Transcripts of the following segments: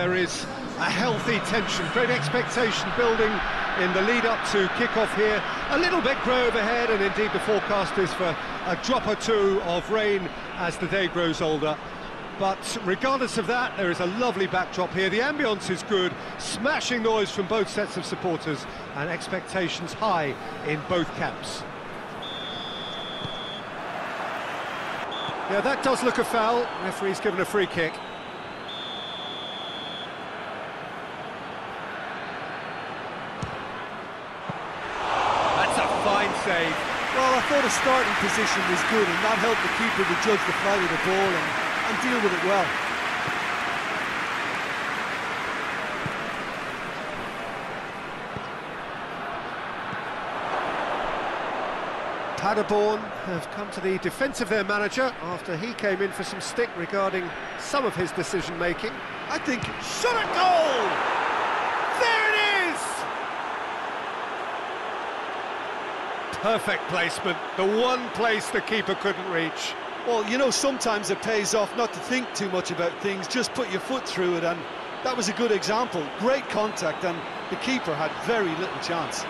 There is a healthy tension, great expectation building in the lead up to kick-off here. A little bit grey overhead, and indeed the forecast is for a drop or two of rain as the day grows older. But regardless of that, there is a lovely backdrop here. The ambience is good, smashing noise from both sets of supporters, and expectations high in both camps. Yeah, that does look a foul. Referee's given a free kick. Fine save. Well, I thought his starting position was good and that helped the keeper to judge the flight of the ball and, and deal with it well. Paderborn have come to the defence of their manager after he came in for some stick regarding some of his decision-making. I think, shot a goal! There it is! Perfect placement, the one place the keeper couldn't reach. Well, you know, sometimes it pays off not to think too much about things, just put your foot through it, and that was a good example. Great contact, and the keeper had very little chance.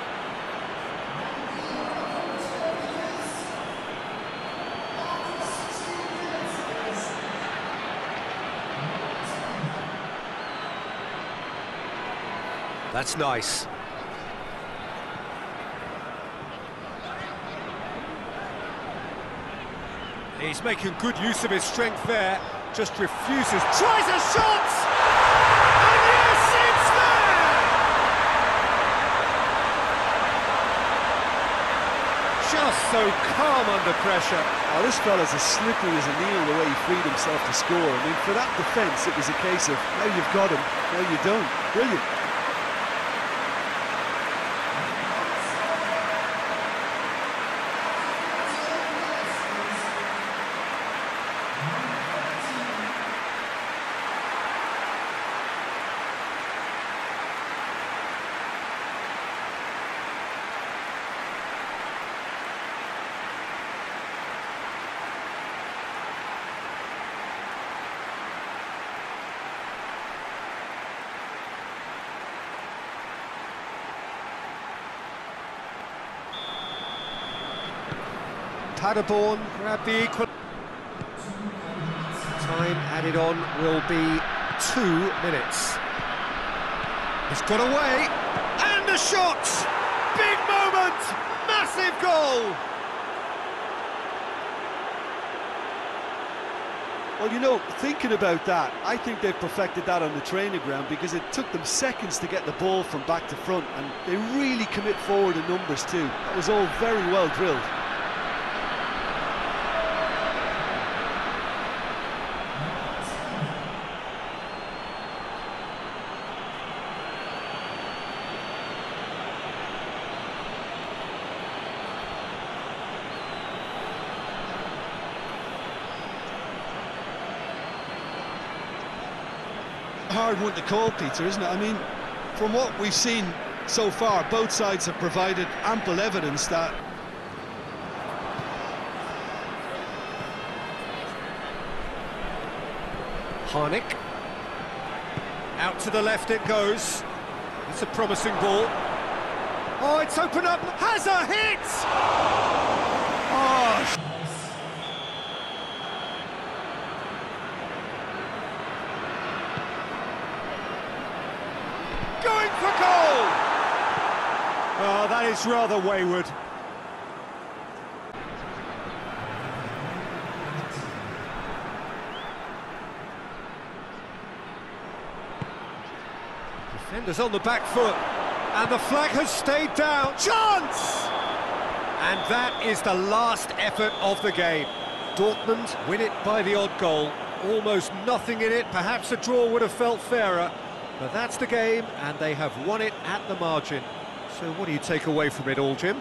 That's nice. He's making good use of his strength there, just refuses, tries a shot! And yes, it's there! Just so calm under pressure. Oh, this fella's as slippery as a needle the way he freed himself to score. I mean, for that defence, it was a case of, now you've got him, now you don't. Brilliant. Paderborn grab the equal. Time added on will be two minutes. He's got away, and a shot! Big moment! Massive goal! Well, you know, thinking about that, I think they've perfected that on the training ground because it took them seconds to get the ball from back to front, and they really commit forward in numbers too. That was all very well drilled. Hard one to call, Peter, isn't it? I mean, from what we've seen so far, both sides have provided ample evidence that Harnik. Out to the left it goes. It's a promising ball. Oh, it's opened up. Has a hit! Oh, going for goal! Oh, that is rather wayward. Defenders on the back foot, and the flag has stayed down. Chance! And that is the last effort of the game. Dortmund win it by the odd goal. Almost nothing in it. Perhaps a draw would have felt fairer. But that's the game, and they have won it at the margin. So what do you take away from it all, Jim?